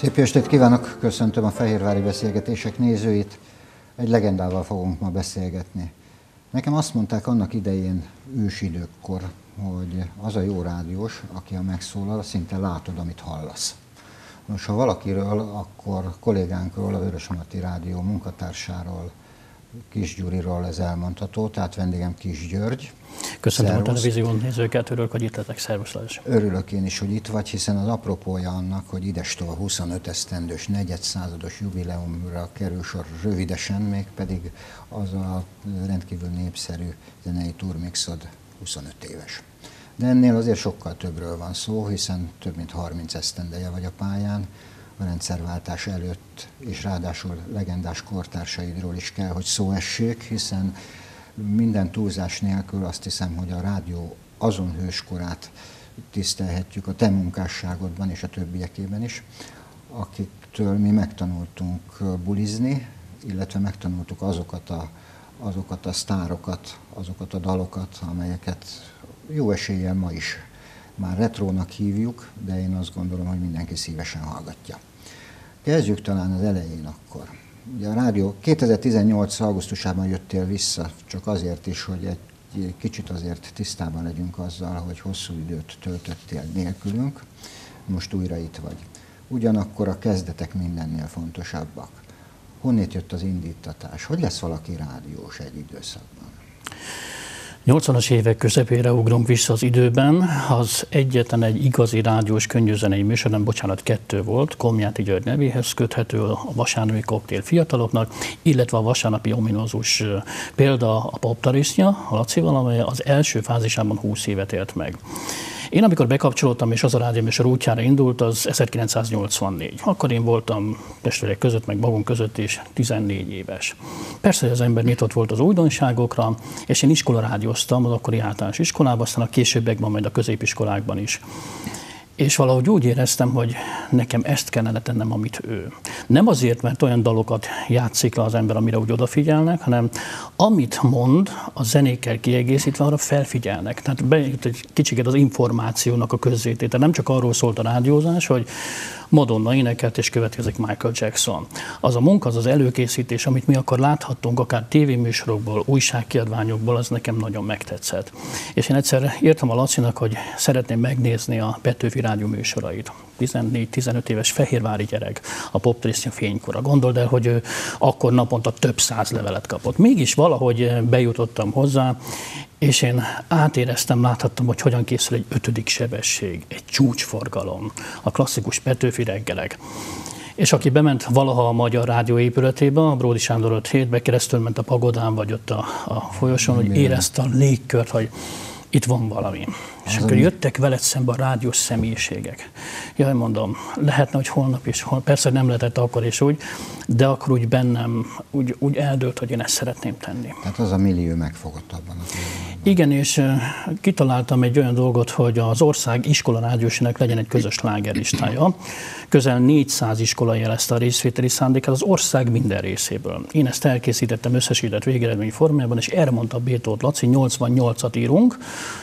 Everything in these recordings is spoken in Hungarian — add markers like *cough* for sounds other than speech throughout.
Szép estét kívánok, köszöntöm a Fehérvári Beszélgetések nézőit. Egy legendával fogunk ma beszélgetni. Nekem azt mondták annak idején ősidőkkor, hogy az a jó rádiós, aki a megszólal, szinte látod, amit hallasz. Most ha valakiről, akkor kollégánkról, a Vörösmarty Rádió munkatársáról, Kis Gyuriról ez elmondható, tehát vendégem Kis György. Köszönöm Szervusz. a televízió nézőket, örülök, hogy itt lettek. Szervusz Lajos. Örülök én is, hogy itt vagy, hiszen az apropója annak, hogy idestől a 25 esztendős, negyedszázados jubileumra kerül sor rövidesen, még pedig az a rendkívül népszerű zenei turmixod 25 éves. De ennél azért sokkal többről van szó, hiszen több mint 30 esztendeje vagy a pályán, a rendszerváltás előtt, és ráadásul legendás kortársaidról is kell, hogy szó essék, hiszen minden túlzás nélkül azt hiszem, hogy a rádió azon hőskorát tisztelhetjük a te munkásságodban és a többiekében is, akiktől mi megtanultunk bulizni, illetve megtanultuk azokat a, azokat a sztárokat, azokat a dalokat, amelyeket jó eséllyel ma is már retrónak hívjuk, de én azt gondolom, hogy mindenki szívesen hallgatja. Kezdjük talán az elején akkor. Ugye a rádió 2018. augusztusában jöttél vissza, csak azért is, hogy egy kicsit azért tisztában legyünk azzal, hogy hosszú időt töltöttél nélkülünk, most újra itt vagy. Ugyanakkor a kezdetek mindennél fontosabbak. Honnét jött az indítatás? Hogy lesz valaki rádiós egy időszakban? 80-as évek közepére ugrom vissza az időben, az egyetlen egy igazi rádiós könnyűzenei műsor, nem bocsánat, kettő volt, Komjáti György nevéhez köthető a vasárnapi koktél fiataloknak, illetve a vasárnapi ominózus példa a poptarisztja, a Lacival, amely az első fázisában 20 évet élt meg. Én amikor bekapcsolódtam, és az a rádióműsor útjára indult, az 1984. Akkor én voltam testvérek között, meg magunk között is 14 éves. Persze, hogy az ember nyitott volt az újdonságokra, és én iskola rádióztam az akkori általános iskolában, aztán a későbbiekben, majd a középiskolákban is. És valahogy úgy éreztem, hogy nekem ezt kellene tennem, amit ő. Nem azért, mert olyan dalokat játszik le az ember, amire úgy odafigyelnek, hanem amit mond, a zenékkel kiegészítve, arra felfigyelnek. Tehát bejött egy kicsit az információnak a közzététel. Nem csak arról szólt a rádiózás, hogy Madonna énekelt, és következik Michael Jackson. Az a munka, az az előkészítés, amit mi akkor láthattunk, akár tévéműsorokból, újságkiadványokból, az nekem nagyon megtetszett. És én egyszer írtam a Lacinak, hogy szeretném megnézni a Petőfi rádió műsorait. 14-15 éves fehérvári gyerek a Pop Trisztia fénykora. Gondold el, hogy ő akkor naponta több száz levelet kapott. Mégis valahogy bejutottam hozzá, és én átéreztem, láthattam, hogy hogyan készül egy ötödik sebesség, egy csúcsforgalom, a klasszikus Petőfi reggelek. És aki bement valaha a Magyar Rádió épületébe, a Bródi Sándor 5 keresztül ment a pagodán, vagy ott a, a folyosón, hogy érezte a légkört, hogy itt van valami. És akkor jöttek veled szembe a rádiós személyiségek. Jaj, mondom, lehetne, hogy holnap is, holnap, persze nem lehetett akkor is úgy, de akkor úgy bennem úgy, úgy eldőlt, hogy én ezt szeretném tenni. Tehát az a millió megfogott abban a Igen, és kitaláltam egy olyan dolgot, hogy az ország iskola rádiósinak legyen egy közös lágerlistája. Közel 400 iskola jelezte a részvételi szándékát az ország minden részéből. Én ezt elkészítettem összesített végeredmény formájában, és erre mondta Bétót Laci, 88-at írunk.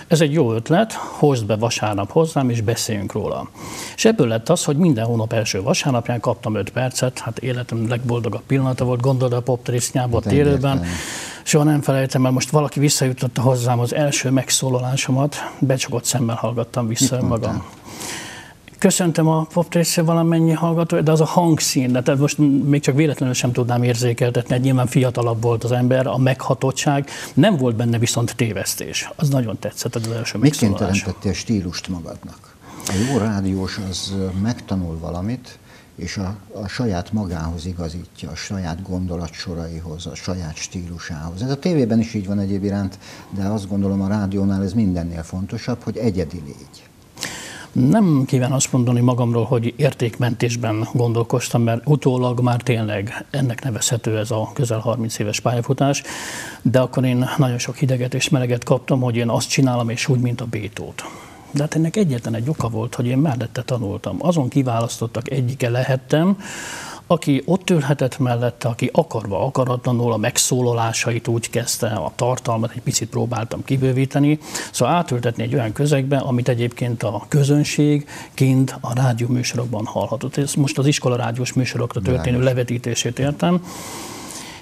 Ez egy jó ötlet, hozd be vasárnap hozzám, és beszéljünk róla. És ebből lett az, hogy minden hónap első vasárnapján kaptam 5 percet, hát életem legboldogabb pillanata volt, gondold a pop élőben. Soha nem felejtem, mert most valaki visszajutotta hozzám az első megszólalásomat, becsukott szemmel hallgattam vissza magam köszöntem a poptrésze valamennyi hallgató, de az a hangszín, de tehát most még csak véletlenül sem tudnám érzékeltetni, nyilván fiatalabb volt az ember, a meghatottság, nem volt benne viszont tévesztés. Az nagyon tetszett az első Miként teremtettél stílust magadnak? A jó rádiós az megtanul valamit, és a, a saját magához igazítja, a saját gondolatsoraihoz, a saját stílusához. Ez a tévében is így van egyéb iránt, de azt gondolom a rádiónál ez mindennél fontosabb, hogy egyedi légy. Nem kíván azt mondani magamról, hogy értékmentésben gondolkoztam, mert utólag már tényleg ennek nevezhető ez a közel 30 éves pályafutás, de akkor én nagyon sok hideget és meleget kaptam, hogy én azt csinálom, és úgy, mint a Bétót. De hát ennek egyetlen egy oka volt, hogy én mellette tanultam. Azon kiválasztottak egyike lehettem, aki ott ülhetett mellette, aki akarva, akaratlanul a megszólalásait úgy kezdte, a tartalmat egy picit próbáltam kibővíteni, szóval átültetni egy olyan közegbe, amit egyébként a közönség kint a rádióműsorokban hallhatott. Ez most az iskola rádiós műsorokra történő levetítését értem.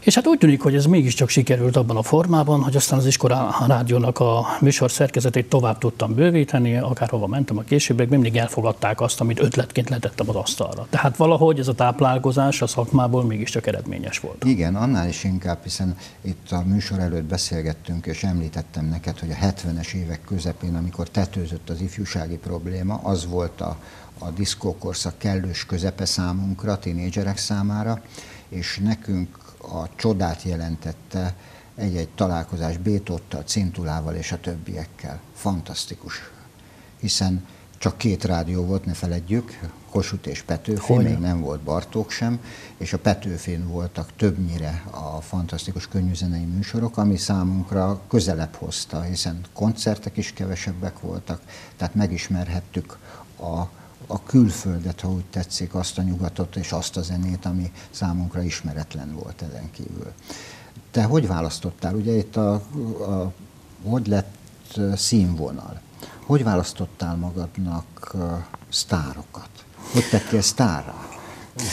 És hát úgy tűnik, hogy ez mégiscsak sikerült abban a formában, hogy aztán az iskola rádiónak a műsor szerkezetét tovább tudtam bővíteni, akárhova mentem a későbbiekben, mindig elfogadták azt, amit ötletként letettem az asztalra. Tehát valahogy ez a táplálkozás a szakmából mégiscsak eredményes volt. Igen, annál is inkább, hiszen itt a műsor előtt beszélgettünk, és említettem neked, hogy a 70-es évek közepén, amikor tetőzött az ifjúsági probléma, az volt a, a diszkókorszak kellős közepe számunkra, tínédzserek számára, és nekünk a csodát jelentette egy-egy találkozás Bétottal, Cintulával és a többiekkel. Fantasztikus. Hiszen csak két rádió volt, ne feledjük, Kossuth és Petőfi, még nem volt Bartók sem, és a Petőfén voltak többnyire a fantasztikus könnyűzenei műsorok, ami számunkra közelebb hozta, hiszen koncertek is kevesebbek voltak, tehát megismerhettük a a külföldet, ha úgy tetszik, azt a nyugatot és azt a zenét, ami számunkra ismeretlen volt ezen kívül. Te hogy választottál? Ugye itt a, a hogy lett színvonal? Hogy választottál magadnak sztárokat? Hogy tettél sztárra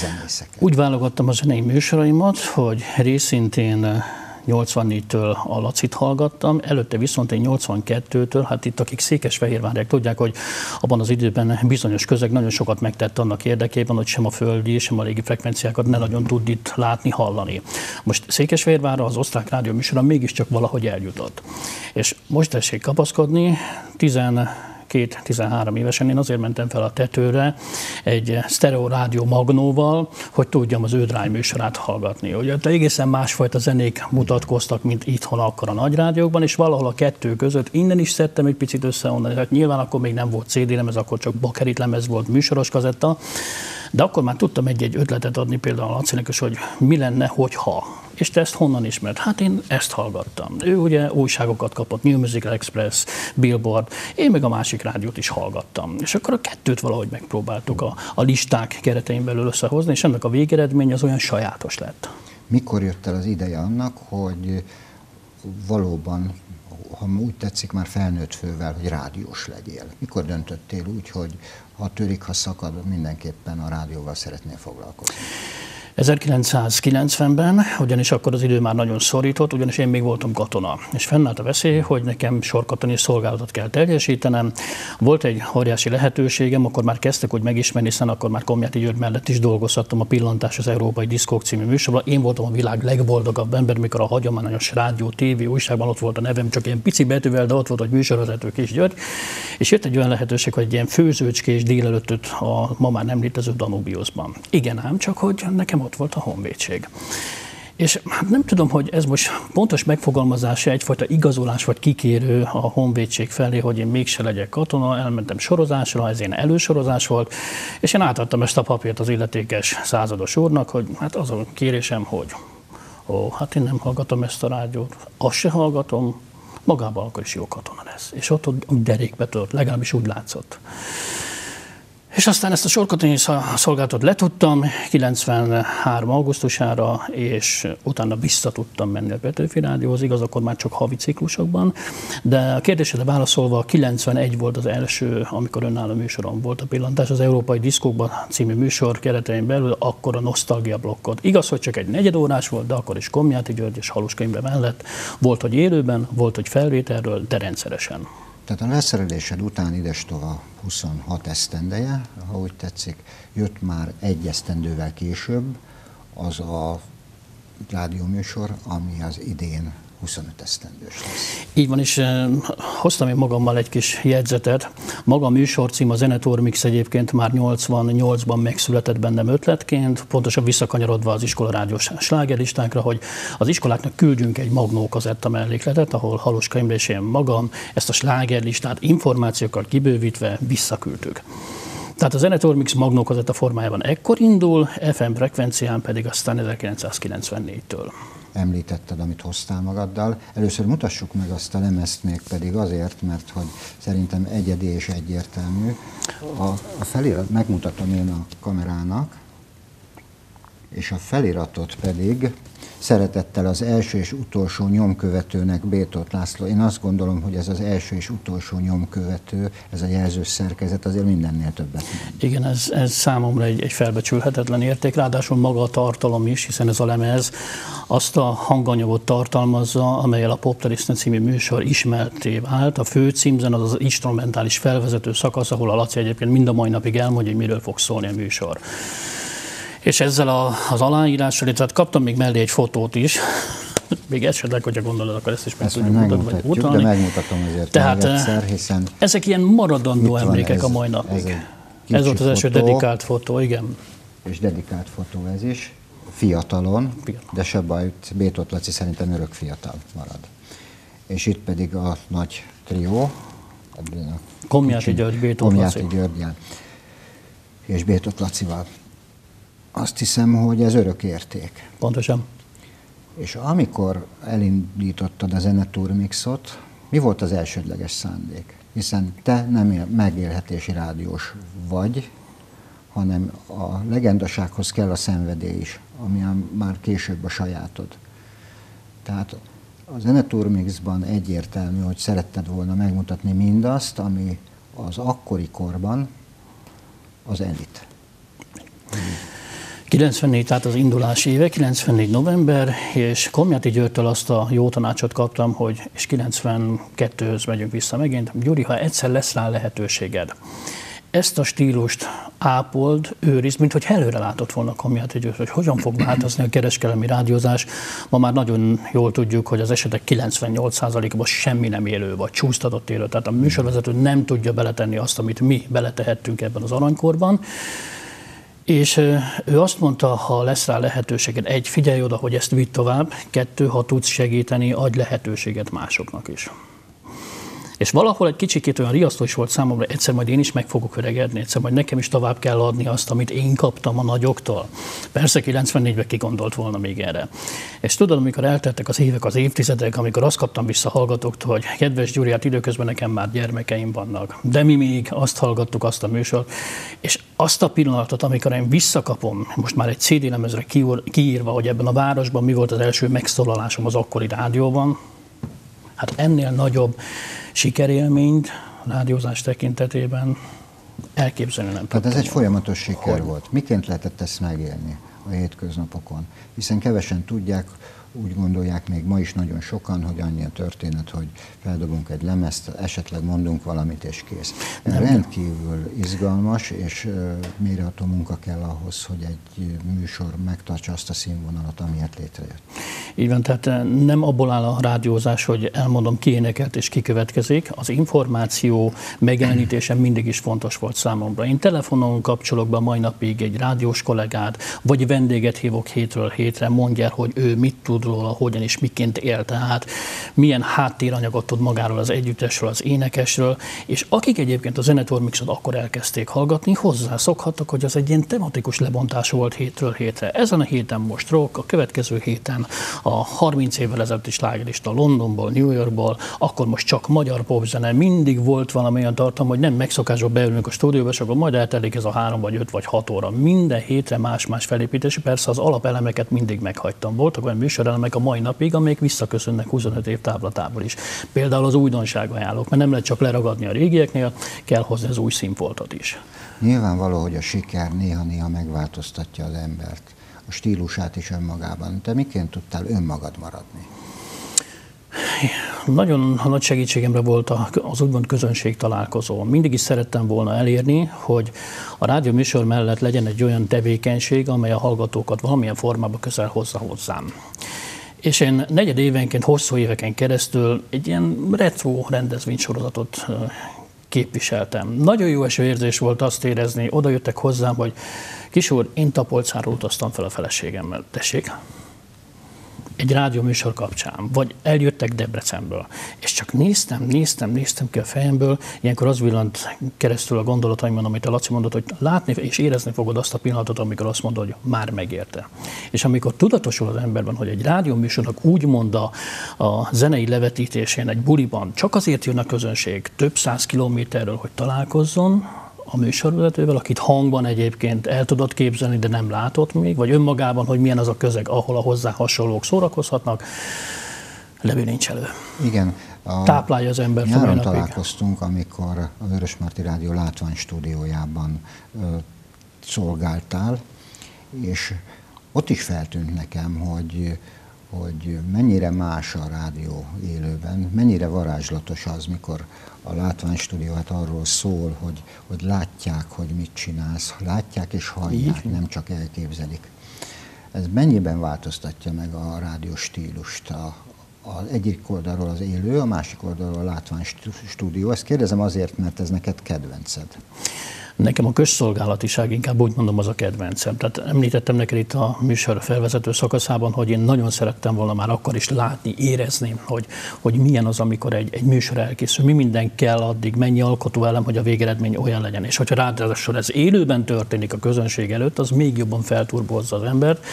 zenészeket? Úgy válogattam a zenei műsoraimat, hogy részintén 84-től a Lacit hallgattam, előtte viszont én 82-től, hát itt akik székesfehérvárják tudják, hogy abban az időben bizonyos közeg nagyon sokat megtett annak érdekében, hogy sem a földi, sem a légi frekvenciákat ne nagyon tud itt látni, hallani. Most Székesfehérvárra az osztrák rádió műsora mégiscsak valahogy eljutott. És most tessék kapaszkodni, 10 két 13 évesen én azért mentem fel a tetőre egy stereo rádió magnóval, hogy tudjam az ődrány műsorát hallgatni. Ugye egészen másfajta zenék mutatkoztak, mint itthon akkor a nagy rádiókban, és valahol a kettő között innen is szedtem egy picit össze onnan. Hát nyilván akkor még nem volt CD lemez, akkor csak bakerit lemez volt, műsoros kazetta, de akkor már tudtam egy-egy ötletet adni például a Lacinek hogy mi lenne, hogyha. És te ezt honnan ismert? Hát én ezt hallgattam. Ő ugye újságokat kapott, New Musical Express, Billboard, én meg a másik rádiót is hallgattam. És akkor a kettőt valahogy megpróbáltuk a, a listák keretein belül összehozni, és ennek a végeredmény az olyan sajátos lett. Mikor jött el az ideje annak, hogy valóban ha úgy tetszik, már felnőtt fővel, hogy rádiós legyél. Mikor döntöttél úgy, hogy ha törik, ha szakad, mindenképpen a rádióval szeretnél foglalkozni? 1990-ben, ugyanis akkor az idő már nagyon szorított, ugyanis én még voltam katona, és fennállt a veszély, hogy nekem sorkatoni szolgálatot kell teljesítenem. Volt egy óriási lehetőségem, akkor már kezdtek úgy megismerni, hiszen akkor már Komjáti György mellett is dolgozhattam a Pillantás az Európai Diszkók című műsorban. Én voltam a világ legboldogabb ember, mikor a hagyományos rádió, tévé, újságban ott volt a nevem, csak ilyen pici betűvel, de ott volt, hogy műsorvezető Kis György. És jött egy olyan lehetőség, hogy egy ilyen főzőcskés délelőttöt a ma már nem létező Danubiusban. Igen ám, csak hogy nekem ott volt a honvédség. És hát nem tudom, hogy ez most pontos megfogalmazása, egyfajta igazolás vagy kikérő a honvédség felé, hogy én mégse legyek katona, elmentem sorozásra, ez én elősorozás volt, és én átadtam ezt a papírt az illetékes százados úrnak, hogy hát az a kérésem, hogy ó, hát én nem hallgatom ezt a rádiót, azt se hallgatom, magában akkor is jó katona lesz. És ott, ott derékbe tört, legalábbis úgy látszott. És aztán ezt a sorkatonyi szolgálatot letudtam 93. augusztusára, és utána vissza tudtam menni a Petőfi Rádióhoz, igaz, akkor már csak havi ciklusokban, de a kérdésedre válaszolva 91 volt az első, amikor önálló műsorom volt a pillantás az Európai Diszkókban című műsor keretein belül, akkor a nosztalgia blokkot. Igaz, hogy csak egy negyed órás volt, de akkor is Komjáti György és Imre mellett volt, hogy élőben, volt, hogy felvételről, de rendszeresen. Tehát a leszerelésed után idestova 26 esztendeje, ha úgy tetszik, jött már egy esztendővel később az a rádióműsor, ami az idén 25 esztendős lesz. Így van, és eh, hoztam én magammal egy kis jegyzetet. Maga a műsorcím, a Zenetormix egyébként már 88-ban megszületett bennem ötletként, pontosan visszakanyarodva az iskola rádiós slágerlistákra, hogy az iskoláknak küldjünk egy magnó kazetta mellékletet, ahol Haloska Imre és én magam ezt a slágerlistát információkkal kibővítve visszaküldtük. Tehát a Zenetormix magnó kazetta formájában ekkor indul, FM frekvencián pedig aztán 1994-től említetted, amit hoztál magaddal. Először mutassuk meg azt a lemezt még pedig azért, mert hogy szerintem egyedi és egyértelmű. A, a felirat megmutatom én a kamerának. És a feliratot pedig Szeretettel az első és utolsó nyomkövetőnek Bétot László. Én azt gondolom, hogy ez az első és utolsó nyomkövető, ez a jelzős szerkezet azért mindennél többet mond. Igen, ez, ez számomra egy, egy felbecsülhetetlen érték, ráadásul maga a tartalom is, hiszen ez a lemez azt a hanganyagot tartalmazza, amelyel a Popteriszten című műsor ismerté vált. A fő címzen az az instrumentális felvezető szakasz, ahol a Laci egyébként mind a mai napig elmondja, hogy miről fog szólni a műsor. És ezzel a, az aláírással, illetve kaptam még mellé egy fotót is, *laughs* még esetleg, hogyha gondolod, akkor ezt is meg tudjuk mutatni, mutatni. de megmutatom azért Tehát, egyszer, hiszen ezek ilyen maradandó emlékek ez, a mai napig. Ez, ez volt az első fotó, dedikált fotó, igen. És dedikált fotó ez is, fiatalon, Fiatal. de se baj, Bétot Laci szerintem örök fiatal marad. És itt pedig a nagy trió, Komjáti György, Bétot Laci. Györgyel és Bétot Lacival azt hiszem, hogy ez örök érték. Pontosan. És amikor elindítottad a Zenetúrmixot, mi volt az elsődleges szándék? Hiszen te nem él, megélhetési rádiós vagy, hanem a legendasághoz kell a szenvedély is, ami már később a sajátod. Tehát a Zenetúrmixban egyértelmű, hogy szeretted volna megmutatni mindazt, ami az akkori korban az elit. 94, tehát az indulás éve, 94 november, és Komjáti Györgytől azt a jó tanácsot kaptam, hogy és 92-höz megyünk vissza megint. Gyuri, ha egyszer lesz rá lehetőséged, ezt a stílust ápold, őriz, mint hogy előre látott volna Komjáti György, hogy hogyan fog változni a kereskedelmi rádiózás. Ma már nagyon jól tudjuk, hogy az esetek 98%-ban semmi nem élő, vagy csúsztatott élő. Tehát a műsorvezető nem tudja beletenni azt, amit mi beletehettünk ebben az aranykorban. És ő azt mondta, ha lesz rá lehetőséged, egy, figyelj oda, hogy ezt vidd tovább, kettő, ha tudsz segíteni, adj lehetőséget másoknak is. És valahol egy kicsikét olyan riasztó is volt számomra, egyszer majd én is meg fogok öregedni, egyszer majd nekem is tovább kell adni azt, amit én kaptam a nagyoktól. Persze 94-ben kigondolt volna még erre. És tudod, amikor eltettek az évek, az évtizedek, amikor azt kaptam vissza hallgatóktól, hogy kedves Gyuri, hát időközben nekem már gyermekeim vannak, de mi még azt hallgattuk, azt a műsort, és azt a pillanatot, amikor én visszakapom, most már egy CD lemezre kiírva, hogy ebben a városban mi volt az első megszólalásom az akkori rádióban, hát ennél nagyobb sikerélményt rádiózás tekintetében elképzelni nem Tehát ez egy folyamatos siker hogy? volt. Miként lehetett ezt megélni a hétköznapokon? Hiszen kevesen tudják, úgy gondolják még ma is nagyon sokan, hogy annyi a történet, hogy feldobunk egy lemezt, esetleg mondunk valamit, és kész. Nem. Rendkívül izgalmas, és méreható munka kell ahhoz, hogy egy műsor megtartsa azt a színvonalat, amiért létrejött. Így van, tehát nem abból áll a rádiózás, hogy elmondom ki énekelt és ki következik. Az információ megjelenítése mindig is fontos volt számomra. Én telefonon kapcsolok be mai napig egy rádiós kollégát, vagy vendéget hívok hétről hétre, mondja, hogy ő mit tud tud róla, hogyan és miként él, tehát milyen háttéranyagot tud magáról az együttesről, az énekesről, és akik egyébként a Zenetormixot akkor elkezdték hallgatni, hozzászokhattak, hogy az egy ilyen tematikus lebontás volt hétről hétre. Ezen a héten most rock, a következő héten a 30 évvel ezelőtt is lágerista Londonból, New Yorkból, akkor most csak magyar popzene, mindig volt valami olyan tartalom, hogy nem megszokásból beülünk a stúdióba, és akkor majd eltelik ez a három vagy öt vagy hat óra. Minden hétre más-más felépítés, persze az alapelemeket mindig meghagytam. Voltak olyan műsor meg a mai napig, amelyek visszaköszönnek 25 év távlatából is. Például az újdonság ajánlók, mert nem lehet csak leragadni a régieknél, kell hozni az új színfoltot is. Nyilvánvaló, hogy a siker néha-néha megváltoztatja az embert, a stílusát is önmagában. Te miként tudtál önmagad maradni? Nagyon nagy segítségemre volt az úgymond közönség találkozó. Mindig is szerettem volna elérni, hogy a rádió műsor mellett legyen egy olyan tevékenység, amely a hallgatókat valamilyen formában közel hozza hozzám. És én negyed évenként, hosszú éveken keresztül egy ilyen retro rendezvénysorozatot képviseltem. Nagyon jó eső érzés volt azt érezni, oda jöttek hozzám, hogy kisúr, én Tapolcáról utaztam fel a feleségemmel. Tessék? Egy rádióműsor kapcsán, vagy eljöttek Debrecenből, és csak néztem, néztem, néztem ki a fejemből, ilyenkor az villant keresztül a gondolataimon, amit a Laci mondott, hogy látni és érezni fogod azt a pillanatot, amikor azt mondod, hogy már megérte. És amikor tudatosul az emberben, hogy egy rádióműsornak úgy mond a, a zenei levetítésén egy buliban csak azért jön a közönség több száz kilométerről, hogy találkozzon, a műsorvezetővel, akit hangban egyébként el tudott képzelni, de nem látott még, vagy önmagában, hogy milyen az a közeg, ahol a hozzá hasonlók szórakozhatnak, elő. Igen. A Táplálja az embert. Nyáron találkoztunk, amikor a Vörösmarty Rádió látvány stúdiójában ö, szolgáltál, és ott is feltűnt nekem, hogy hogy mennyire más a rádió élőben, mennyire varázslatos az, mikor a látványstudió hát arról szól, hogy, hogy látják, hogy mit csinálsz, látják és hallják, nem csak elképzelik. Ez mennyiben változtatja meg a rádió stílust, a, az egyik oldalról az élő, a másik oldalról a látványstudió. Ezt kérdezem azért, mert ez neked kedvenced. Nekem a közszolgálatiság inkább úgy mondom az a kedvencem. Tehát említettem neked itt a műsor felvezető szakaszában, hogy én nagyon szerettem volna már akkor is látni, érezni, hogy, hogy milyen az, amikor egy, egy műsor elkészül, mi minden kell addig, mennyi alkotó elem, hogy a végeredmény olyan legyen. És hogyha ráadásul ez élőben történik a közönség előtt, az még jobban felturbozza az embert.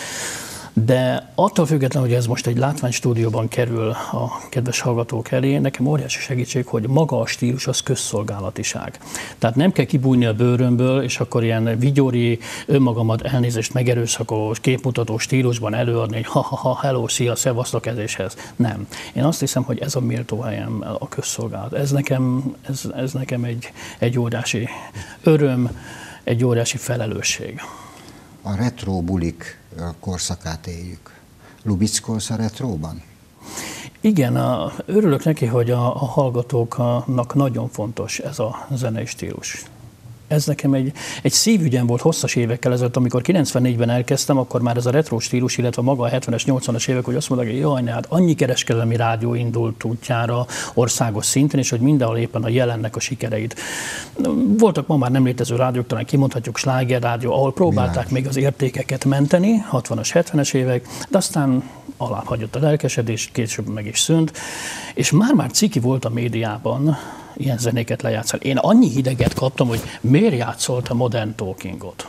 De attól függetlenül, hogy ez most egy látványstúdióban kerül a kedves hallgatók elé, nekem óriási segítség, hogy maga a stílus az közszolgálatiság. Tehát nem kell kibújni a bőrömből, és akkor ilyen vigyori, önmagamat elnézést megerőszakos, képmutató stílusban előadni, hogy ha-ha-ha, hello, szia, szevasz a kezéshez. Nem. Én azt hiszem, hogy ez a méltó helyem a közszolgálat. Ez nekem, ez, ez nekem egy, egy óriási öröm, egy óriási felelősség a retro bulik korszakát éljük. Lubickolsz a retróban? Igen, a, örülök neki, hogy a, a hallgatóknak nagyon fontos ez a zenei stílus ez nekem egy, egy szívügyem volt hosszas évekkel ezelőtt, amikor 94-ben elkezdtem, akkor már ez a retro stílus, illetve maga a 70-es, 80-as évek, hogy azt mondták, hogy jaj, ne, hát annyi kereskedelmi rádió indult útjára országos szinten, és hogy mindenhol éppen a jelennek a sikereit. Voltak ma már nem létező rádiók, talán kimondhatjuk Sláger rádió, ahol próbálták Világos. még az értékeket menteni, 60-as, 70-es évek, de aztán alább hagyott a lelkesedés, később meg is szűnt, és már-már ciki volt a médiában, ilyen zenéket lejátszani. Én annyi hideget kaptam, hogy miért játszolt a Modern Talkingot.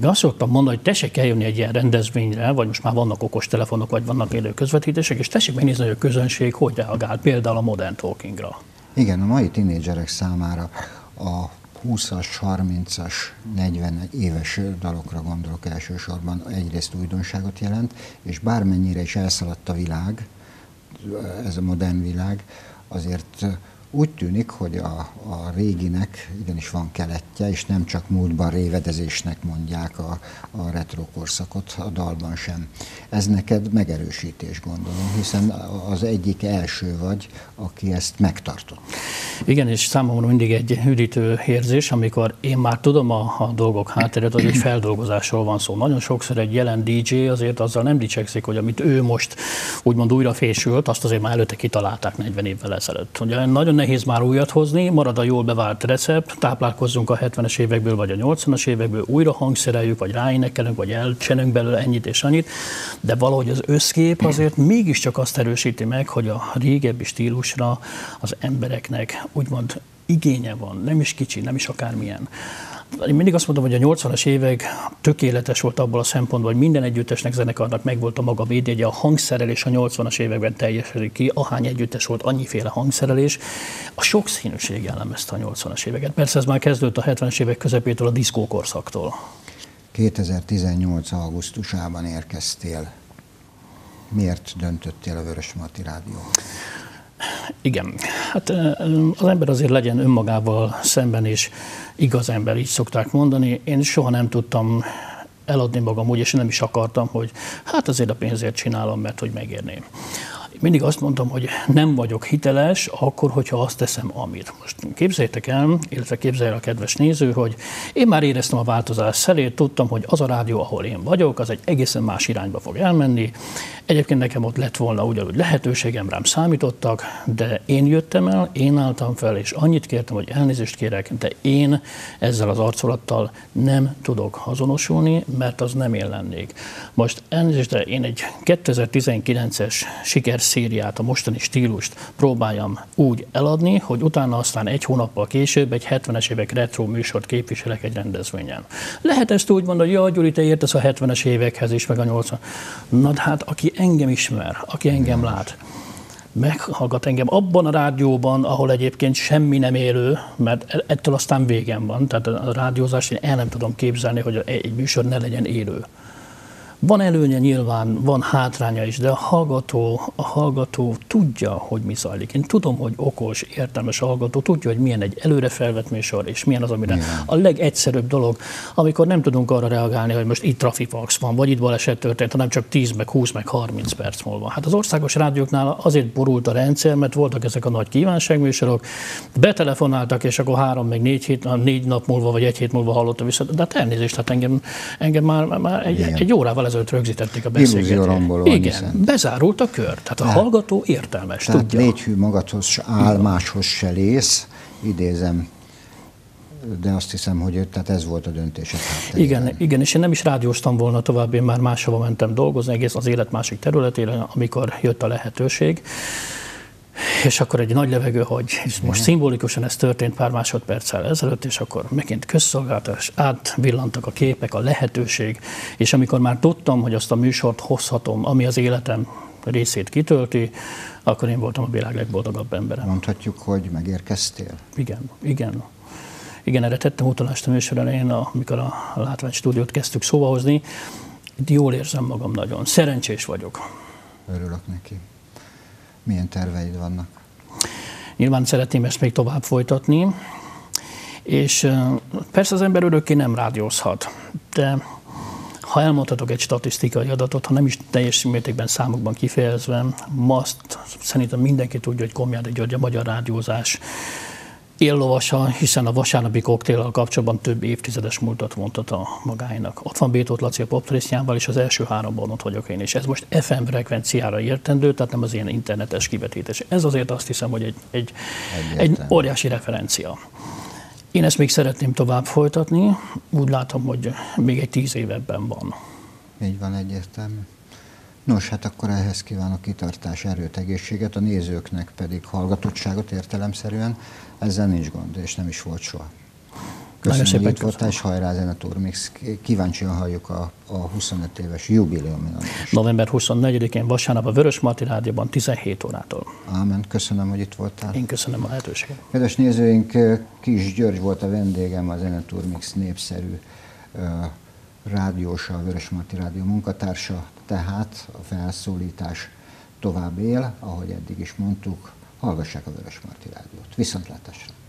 Én azt szoktam mondani, hogy tessék eljönni egy ilyen rendezvényre, vagy most már vannak okos telefonok, vagy vannak élő közvetítések, és tessék megnézni, hogy a közönség hogy reagál például a Modern Talkingra. Igen, a mai tinédzserek számára a 20-as, 30-as, 40 éves dalokra gondolok elsősorban, egyrészt újdonságot jelent, és bármennyire is elszaladt a világ, ez a modern világ, azért úgy tűnik, hogy a, a réginek igenis van keletje, és nem csak múltban révedezésnek mondják a, a retro korszakot a dalban sem. Ez neked megerősítés, gondolom, hiszen az egyik első vagy, aki ezt megtartott. Igen, és számomra mindig egy üdítő érzés, amikor én már tudom a, a dolgok hátteret, hogy egy feldolgozásról van szó. Nagyon sokszor egy jelen DJ azért azzal nem dicsekszik, hogy amit ő most úgymond újra fésült, azt azért már előtte kitalálták 40 évvel ezelőtt. Ugye nagyon nehéz már újat hozni, marad a jól bevált recept, táplálkozzunk a 70-es évekből vagy a 80-as évekből, újra hangszereljük, vagy ráénekelünk, vagy elcsenünk belőle ennyit és annyit, de valahogy az összkép azért mégiscsak azt erősíti meg, hogy a régebbi stílusra az embereknek úgymond igénye van, nem is kicsi, nem is akármilyen. Én mindig azt mondom, hogy a 80-as évek tökéletes volt abból a szempontból, hogy minden együttesnek, zenekarnak megvolt a maga védjegye, a hangszerelés a 80-as években teljesedik ki, ahány együttes volt, annyiféle hangszerelés. A sokszínűség jellemezte a 80-as éveket. Persze ez már kezdődött a 70-es évek közepétől, a diszkókorszaktól. 2018. augusztusában érkeztél. Miért döntöttél a Vörösmarty Rádió? Igen, hát az ember azért legyen önmagával szemben is igaz ember, így szokták mondani. Én soha nem tudtam eladni magam úgy, és nem is akartam, hogy hát azért a pénzért csinálom, mert hogy megérném mindig azt mondtam, hogy nem vagyok hiteles, akkor, hogyha azt teszem, amit. Most képzeljétek el, illetve képzelje a kedves néző, hogy én már éreztem a változás szerét, tudtam, hogy az a rádió, ahol én vagyok, az egy egészen más irányba fog elmenni. Egyébként nekem ott lett volna ugyanúgy lehetőségem, rám számítottak, de én jöttem el, én álltam fel, és annyit kértem, hogy elnézést kérek, de én ezzel az arcolattal nem tudok azonosulni, mert az nem én lennék. Most elnézést, de én egy 2019-es siker szériát, a mostani stílust próbáljam úgy eladni, hogy utána aztán egy hónappal később egy 70-es évek retro műsort képviselek egy rendezvényen. Lehet ezt úgy mondani, hogy jaj, Gyuri, te értesz a 70-es évekhez is, meg a 80 Na hát, aki engem ismer, aki engem lát, meghallgat engem abban a rádióban, ahol egyébként semmi nem élő, mert e- ettől aztán végem van. Tehát a rádiózást én el nem tudom képzelni, hogy egy műsor ne legyen élő. Van előnye nyilván, van hátránya is, de a hallgató, a hallgató tudja, hogy mi zajlik. Én tudom, hogy okos, értelmes hallgató, tudja, hogy milyen egy előre felvett műsor, és milyen az, amire Igen. a legegyszerűbb dolog, amikor nem tudunk arra reagálni, hogy most itt trafifax van, vagy itt baleset történt, hanem csak 10, meg 20, meg 30 perc múlva. Hát az országos rádióknál azért borult a rendszer, mert voltak ezek a nagy kívánságműsorok, betelefonáltak, és akkor három, meg négy, hét, négy nap múlva, vagy egy hét múlva hallotta vissza. De hát elnézést, hát engem, engem már, már egy, egy órával ezelőtt rögzítették a beszélgetést. Igen, hiszen. bezárult a kör. Tehát a hallgató értelmes, Tehát tudja. légy hű magadhoz, áll máshoz se lész, idézem de azt hiszem, hogy tehát ez volt a döntésed. Igen, igen, és én nem is rádióztam volna tovább, én már máshova mentem dolgozni, egész az élet másik területére, amikor jött a lehetőség. És akkor egy nagy levegő, hogy most szimbolikusan ez történt pár másodperccel ezelőtt, és akkor megint közszolgáltatás, átvillantak a képek, a lehetőség, és amikor már tudtam, hogy azt a műsort hozhatom, ami az életem részét kitölti, akkor én voltam a világ legboldogabb embere. Mondhatjuk, hogy megérkeztél? Igen, igen. Igen, erre tettem utalást a műsor elején, amikor a látvány stúdiót kezdtük szóba hozni. Itt jól érzem magam nagyon. Szerencsés vagyok. Örülök neki. Milyen terveid vannak? Nyilván szeretném ezt még tovább folytatni, és persze az ember örökké nem rádiózhat, de ha elmondhatok egy statisztikai adatot, ha nem is teljes mértékben számokban kifejezve, ma azt szerintem mindenki tudja, hogy Komjádi György a magyar rádiózás éllovasa, hiszen a vasárnapi koktéllal kapcsolatban több évtizedes múltat vontat a magáinak. Ott van Bétót Laci a poptrészjával, és az első háromban ott vagyok én is. Ez most FM frekvenciára értendő, tehát nem az ilyen internetes kivetítés. Ez azért azt hiszem, hogy egy, egy, egy óriási referencia. Én ezt még szeretném tovább folytatni, úgy látom, hogy még egy tíz évebben van. Így van egyértelmű. Nos, hát akkor ehhez kívánok kitartás, erőt, egészséget, a nézőknek pedig hallgatottságot értelemszerűen. Ezzel nincs gond, és nem is volt soha. Köszönöm, hogy itt voltál, és hajrá Zenetúr. Még kíváncsian halljuk a, a 25 éves jubileumi November 24-én vasárnap a Vörös Marti Rádióban 17 órától. Ámen, köszönöm, hogy itt voltál. Én köszönöm a lehetőséget. Kedves nézőink, Kis György volt a vendégem, a Zenetúr Mix népszerű uh, rádiósa, a Vörös Marti Rádió munkatársa, tehát a felszólítás tovább él, ahogy eddig is mondtuk, hallgassák a Vörös Marti Rádiót. Viszontlátásra!